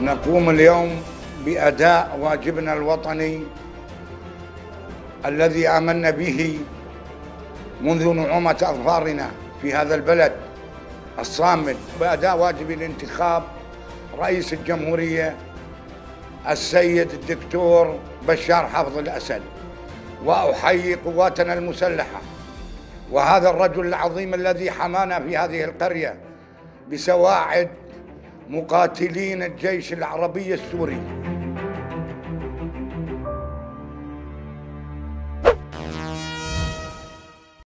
نقوم اليوم بأداء واجبنا الوطني الذي آمنا به منذ نعومة أظفارنا في هذا البلد الصامد بأداء واجب الانتخاب رئيس الجمهورية السيد الدكتور بشار حافظ الأسد. وأحيي قواتنا المسلحة. وهذا الرجل العظيم الذي حمانا في هذه القرية بسواعد مقاتلين الجيش العربي السوري.